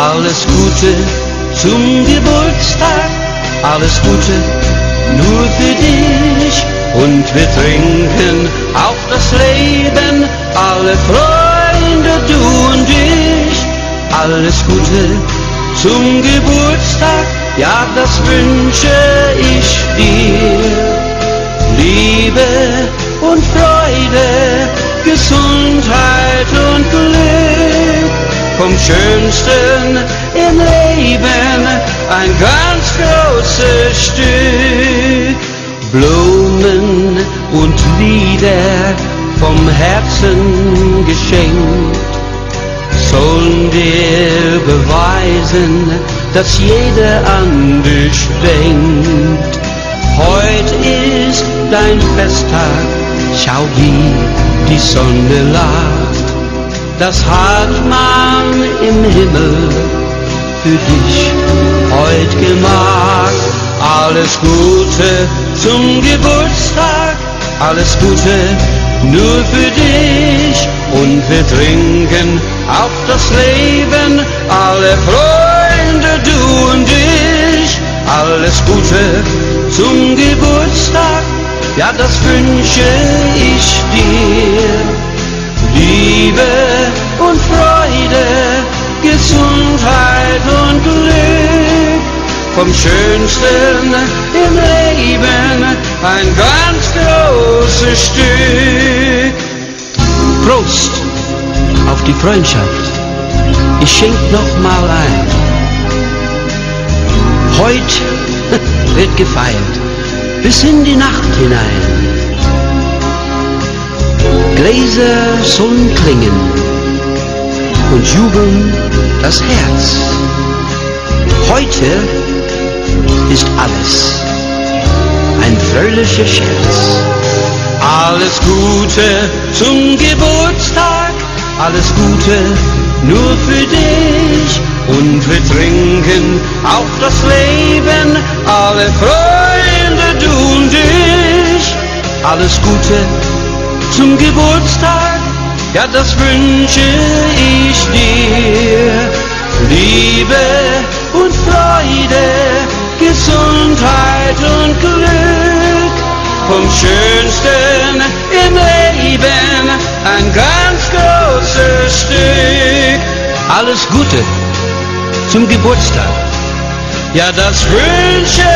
Alles Gute zum Geburtstag, alles Gute nur für dich. Und wir trinken auf das Leben, alle Freunde, du und ich. Alles Gute zum Geburtstag, ja, das wünsche ich dir. Liebe und Freude, Gesundheit und Glück, vom Schönsten im Leben ein ganz großes Stück. Blumen und Lieder vom Herzen geschenkt, sollen dir beweisen, dass jeder an dich denkt. Heut ist dein Festtag, schau wie die Sonne lacht. Das hat man im Himmel für dich heut gemacht. Alles Gute zum Geburtstag, alles Gute nur für dich. Und wir trinken auf das Leben, alle Freunde, du und ich. Alles Gute zum Geburtstag, ja das wünsche ich dir. Liebe und Freude, Gesundheit und Glück, vom Schönsten im Leben ein ganz großes Stück. Prost auf die Freundschaft, ich schenk noch mal ein. Heut wird gefeiert, bis in die Nacht hinein. Gläser sollen klingen und jubeln das Herz. Heute ist alles ein fröhlicher Scherz. Alles Gute zum Geburtstag, alles Gute nur für dich. Und wir trinken auf das Leben, alle Freunde, du und ich. Alles Gute zum Geburtstag, ja das wünsche ich dir. Liebe und Freude, Gesundheit und Glück, vom Schönsten im Leben ein ganz großes Stück. Alles Gute zum Geburtstag, ja das wünsche